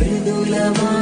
మృదులమా?